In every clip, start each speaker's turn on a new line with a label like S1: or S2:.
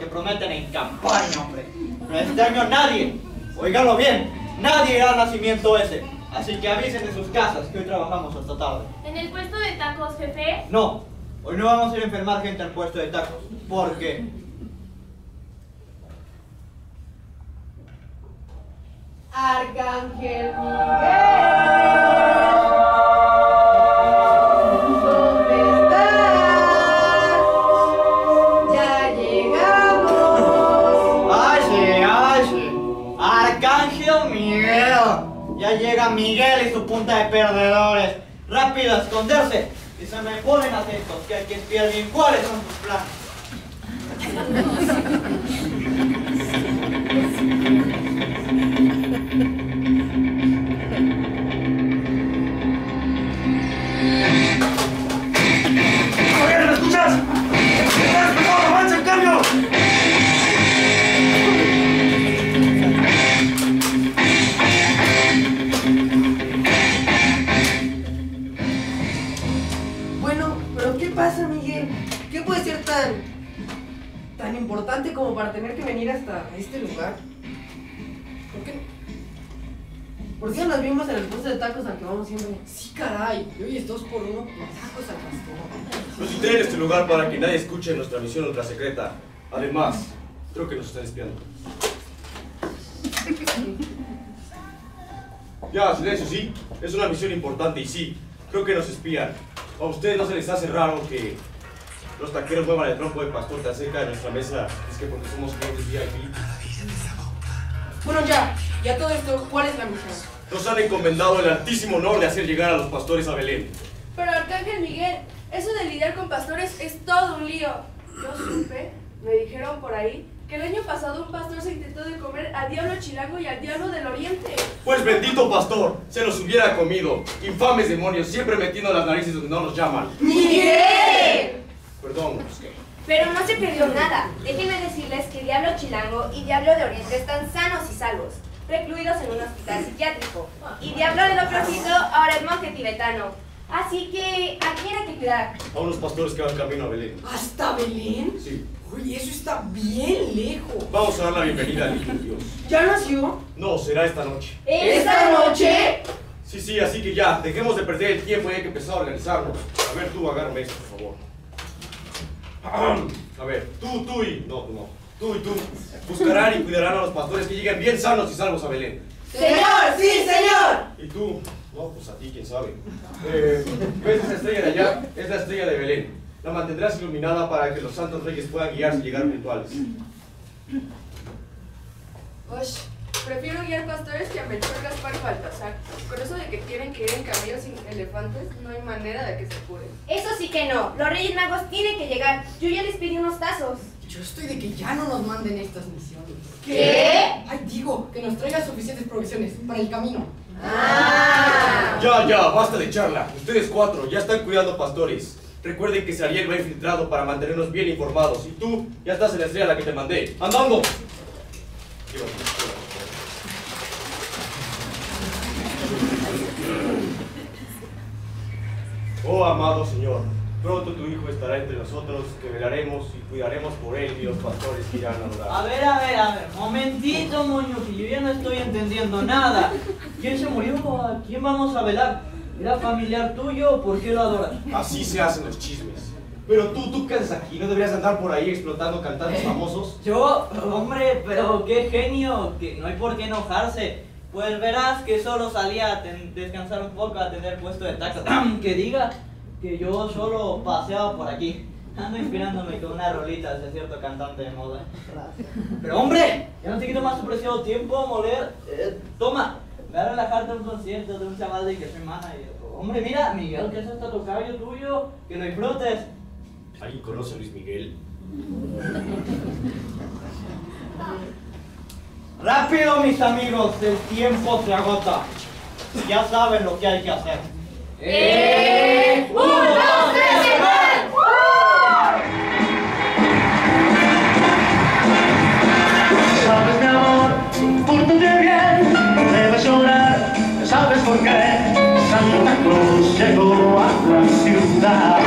S1: que prometen en campaña, hombre. Pero este año nadie, oíganlo bien, nadie irá al nacimiento ese. Así que avisen en sus casas que hoy trabajamos hasta tarde.
S2: En el puesto de tacos, jefe.
S1: No, hoy no vamos a ir a enfermar gente al puesto de tacos. ¿Por qué?
S3: Arcángel Miguel.
S1: Miguel y su punta de perdedores. ¡Rápido a esconderse! Y se me ponen atentos, que hay que espiar bien cuáles son sus planes.
S3: Como para tener que venir hasta este lugar? ¿Por qué? ¿Por qué no nos vimos en el puesto de tacos al que vamos siempre? Sí, caray. Y hoy es dos por uno por tacos al pastor.
S4: Nos cité en este lugar para que nadie escuche nuestra misión ultra secreta. Además, creo que nos están espiando. Ya, silencio, sí. Es una misión importante y sí, creo que nos espían. ¿A ustedes no se les hace raro que los taqueros muevan el trompo de pastor tan cerca de nuestra mesa? Es que porque somos clientes VIP.
S3: Bueno, ya. Ya todo esto, ¿cuál es la misión?
S4: Nos han encomendado el altísimo honor de hacer llegar a los pastores a Belén.
S5: Pero Arcángel Miguel, eso de lidiar con pastores es todo un lío. Yo supe, me dijeron por ahí, que el año pasado un pastor se intentó de comer al diablo chilango y al diablo del oriente.
S4: Pues bendito pastor, se los hubiera comido. Infames demonios, siempre metiendo las narices donde no nos llaman.
S5: ¡Miguel!
S4: Perdón.
S6: Pero no se perdió nada. Déjenme decirles que Diablo Chilango y Diablo de Oriente están sanos y salvos, recluidos en un hospital psiquiátrico. Y Diablo del otro sitio ahora es monje tibetano. Así que, ¿a quién hay que cuidar?
S4: A unos pastores que van camino a Belén.
S3: ¿Hasta Belén?
S4: Sí.
S3: Uy, eso está bien lejos.
S4: Vamos a dar la bienvenida al Hijo de Dios.
S3: ¿Ya nació?
S4: No, será esta noche.
S3: ¿Esta noche?
S4: Sí, sí, así que ya, dejemos de perder el tiempo y hay que empezar a organizarnos. A ver, tú, agárrame esto, por favor. A ver, tú, tú y... No, no. Tú y tú buscarán y cuidarán a los pastores que lleguen bien sanos y salvos a Belén.
S3: ¡Señor! ¡Sí, señor!
S4: Y tú, no, pues a ti, quién sabe. Eh, ¿Ves esa estrella de allá? Es la estrella de Belén. La mantendrás iluminada para que los santos reyes puedan guiarse y llegar rituales.
S5: Prefiero guiar pastores que a Melchor, Gaspar y Baltasar. Con eso de que tienen que ir en camellos sin elefantes, no hay manera de que se apuren.
S6: Eso sí que no. Los Reyes Magos tienen que llegar. Yo ya les pedí unos tazos.
S3: Yo estoy de que ya no nos manden estas misiones.
S6: ¿Qué?
S3: Ay, digo, que nos traigan suficientes provisiones para el camino.
S6: Ah.
S4: Ya, ya, basta de charla. Ustedes cuatro ya están cuidando pastores. Recuerden que Sariel va infiltrado para mantenernos bien informados. Y tú ya estás en la estrella a la que te mandé. ¡Andando! Oh amado Señor, pronto tu Hijo estará entre nosotros, que velaremos y cuidaremos por él y los pastores que irán a
S1: A
S4: adorar.
S1: ver, a ver, a ver, momentito, moño, que yo ya no estoy entendiendo nada. ¿Quién se murió? ¿A quién vamos a velar? ¿Era familiar tuyo o por qué lo adoras?
S4: Así se hacen los chismes. Pero tú, ¿tú qué haces aquí? ¿No deberías andar por ahí explotando cantantes famosos?
S1: Yo, hombre, pero qué genio, que no hay por qué enojarse. Pues verás que solo salía a ten- descansar un poco a tener puesto de taxi. que diga que yo solo paseaba por aquí. Ando inspirándome con una rolita de cierto cantante de moda. Pero hombre, ya no te quito más tu preciado tiempo, moler. Eh, toma, ve a relajarte a un concierto de un chaval de que soy manager. Hombre, mira, Miguel, que es hasta tocayo tuyo, que lo disfrutes.
S4: ¿Alguien conoce a Luis Miguel?
S1: Rápido, mis amigos, el tiempo se agota. Ya saben lo que hay que hacer.
S2: ¡Eh! ¡Un, dos, tres.
S7: Sabes mi amor, pórtate bien, no debes llorar, ¿sabes por qué? Santa Cruz llegó a la ciudad.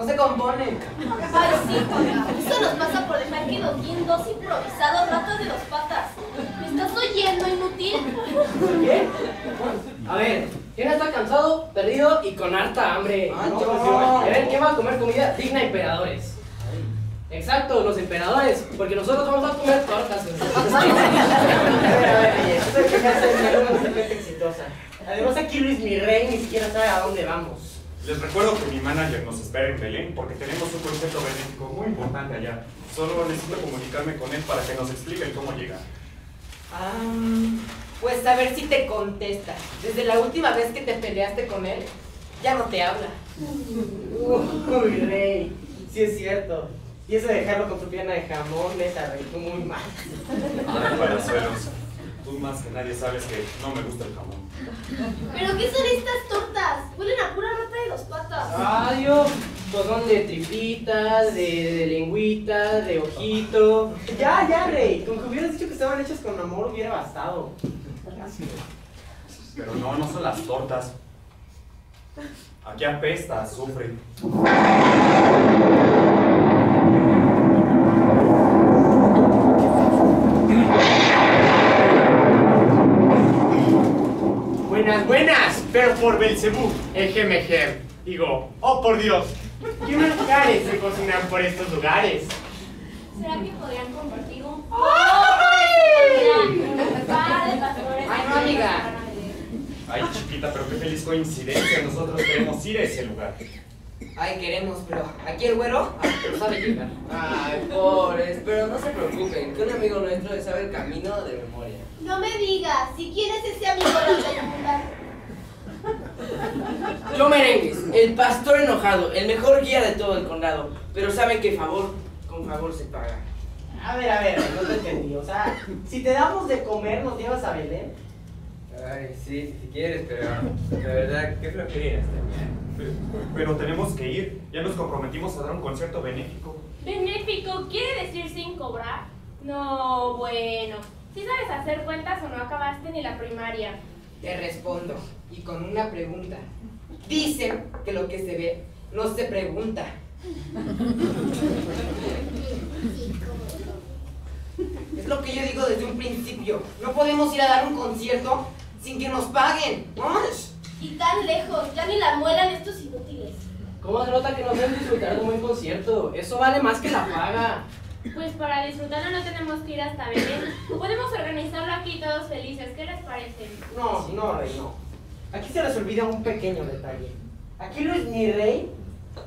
S3: No se componen.
S2: Ay, sí. Eso nos pasa por dejar que nos guíen dos improvisados ratos de dos patas. ¿Me estás oyendo, inútil?
S3: ¿Qué?
S8: A ver, ¿quién está cansado, perdido y con harta hambre? No,
S3: yo.
S8: pues, A ver, ¿quién va a comer comida digna de emperadores? Exacto, los emperadores, porque nosotros vamos a comer tortas.
S3: A ver, a ver, oye, esto que me hace una receta exitosa.
S8: Además aquí Luis mi rey ni siquiera sabe a dónde vamos.
S9: Les recuerdo que mi manager nos espera en Belén porque tenemos un concierto benéfico muy importante allá. Solo necesito comunicarme con él para que nos explique el cómo llegar.
S3: Ah, pues a ver si te contesta. Desde la última vez que te peleaste con él, ya no te habla.
S8: Uy, rey, sí es cierto. Y eso de dejarlo con su pierna de jamón me arrancó muy mal.
S9: Ay, palazuelos, tú más que nadie sabes que no me gusta el jamón.
S2: ¿Pero qué son estas tortas? Huelen a pura dos patas.
S8: Adiós. Pues son de tripitas, de, de lengüita, de ojito. Ya, ya, rey. Con que hubieras dicho que estaban hechas con amor hubiera bastado.
S9: Pero no, no son las tortas. Aquí apesta, azufre.
S10: Pero por Belcebú, el Gemejem. Digo, oh por Dios, ¿qué lugares se cocinan por estos lugares?
S2: ¿Será que podrían compartir un poco de.
S3: Ay, no, amiga.
S9: Ay, chiquita, pero qué feliz coincidencia. Nosotros queremos ir a ese lugar.
S3: Ay, queremos, pero aquí el güero ah, no sabe llegar.
S8: Ay, pobres, pero no se preocupen, que un amigo nuestro sabe el camino de memoria.
S2: No me digas, si quieres ese amigo lo voy a apuntar.
S11: Yo merengues, el pastor enojado, el mejor guía de todo el condado. Pero saben que favor con favor se paga.
S8: A ver, a ver, no te entendí. O sea, si te damos de comer, ¿nos llevas a Belén?
S12: Ay, sí, si quieres, pero la verdad, qué flojera esta
S9: Pero, pero tenemos que ir. Ya nos comprometimos a dar un concierto benéfico.
S2: ¿Benéfico quiere decir sin cobrar? No, bueno. Si sabes hacer cuentas o no acabaste ni la primaria.
S3: Te respondo, y con una pregunta. Dicen que lo que se ve no se pregunta. Es lo que yo digo desde un principio. No podemos ir a dar un concierto sin que nos paguen.
S2: Y tan lejos, ya ni la muelan estos inútiles.
S8: ¿Cómo se nota que nos ven disfrutar de un buen concierto? Eso vale más que la paga.
S2: Pues para disfrutarlo no tenemos que ir hasta Belén. Podemos organizarlo aquí todos felices. ¿Qué les parece?
S8: No, no, rey, no. Aquí se les olvida un pequeño detalle. Aquí Luis mi rey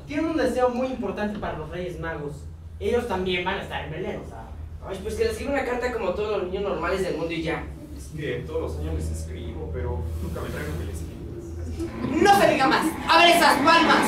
S8: tienen un deseo muy importante para los Reyes Magos. Ellos también van a estar en Belén, o sea.
S11: Ay, pues que les escriba una carta como todos los niños normales del mundo y ya.
S9: Es que todos los años les escribo, pero nunca me traen lo que les.
S3: No se diga más. A ver esas palmas.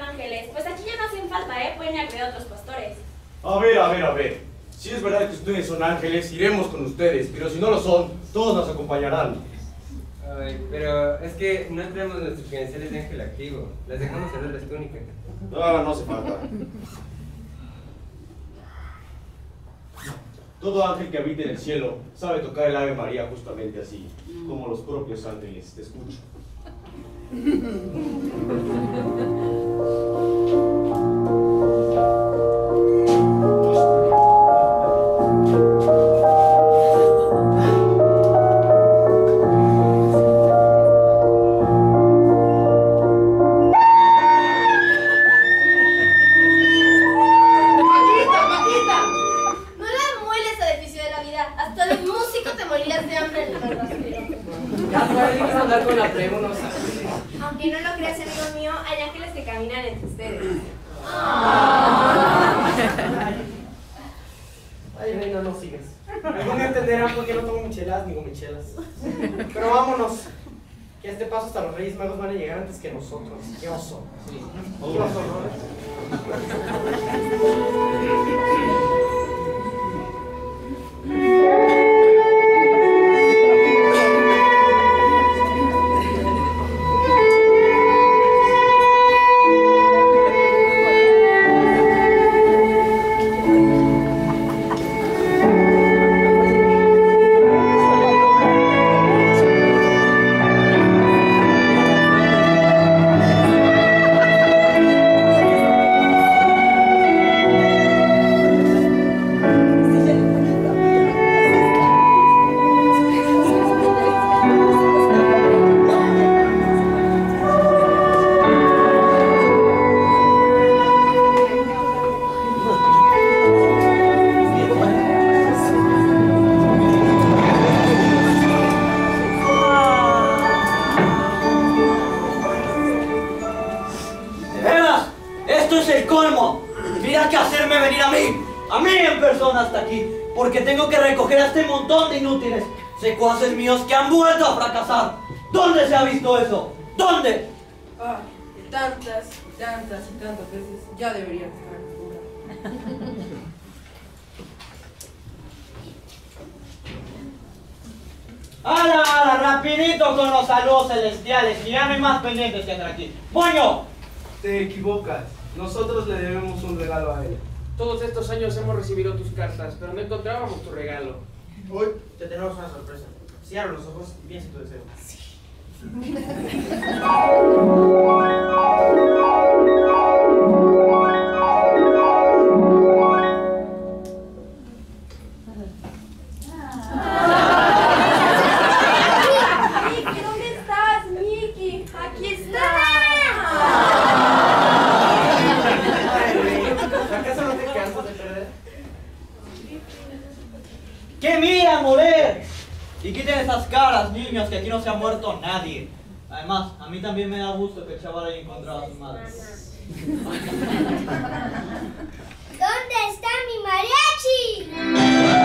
S12: Ángeles.
S2: Pues aquí ya no hacen falta, ¿eh? Pueden ir a cuidar a otros pastores.
S4: A ver, a ver, a ver. Si es verdad que ustedes son ángeles, iremos con ustedes, pero si no lo son, todos nos acompañarán.
S12: Ay, pero es que no tenemos nuestros credenciales de ángel activo. Las dejamos en las túnicas.
S4: No, no hace falta. Todo ángel que habita en el cielo sabe tocar el Ave María justamente así, como los propios ángeles. Te escucho.
S1: Secuaces míos que han vuelto a fracasar. ¿Dónde se ha visto eso? ¿Dónde?
S3: Ah, tantas, y tantas y tantas veces ya deberían estar.
S1: ¡Hala, la rapidito con los saludos celestiales, que ya no hay más pendientes que hacer aquí. ¡Puño!
S8: Te equivocas. Nosotros le debemos un regalo a él.
S13: Todos estos años hemos recibido tus cartas, pero no encontrábamos tu regalo.
S8: Hoy te tenemos una sorpresa. Cierra los ojos y piensa en tu deseo.
S5: Miki,
S1: Y quiten esas caras, niños, que aquí no se ha muerto nadie. Además, a mí también me da gusto que el chaval haya encontrado a su madre. ¿Dónde está mi mariachi?